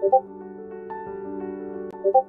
고고 고고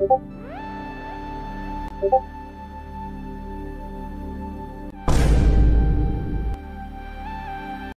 you